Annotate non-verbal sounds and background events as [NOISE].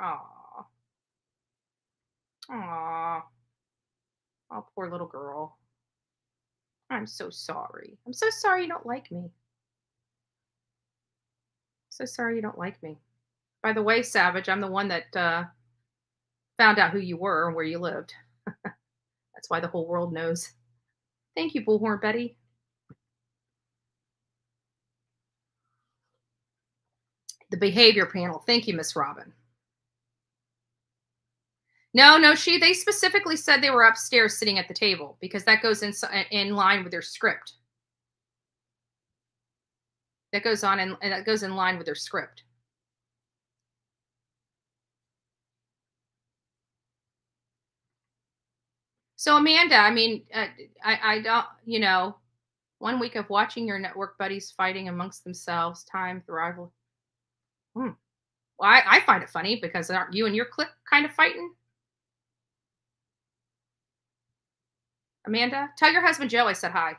Aw. Aw. Oh, poor little girl. I'm so sorry. I'm so sorry you don't like me. So sorry you don't like me. By the way, Savage, I'm the one that uh, found out who you were and where you lived. [LAUGHS] That's why the whole world knows. Thank you, Bullhorn Betty. The behavior panel. Thank you, Miss Robin. No, no, she they specifically said they were upstairs sitting at the table because that goes in in line with their script. That goes on and that goes in line with their script. So Amanda, I mean, uh, I, I don't, you know, one week of watching your network buddies fighting amongst themselves, time, the rival. Hmm. Well, I, I find it funny because aren't you and your clique kind of fighting? Amanda, tell your husband Joe I said hi.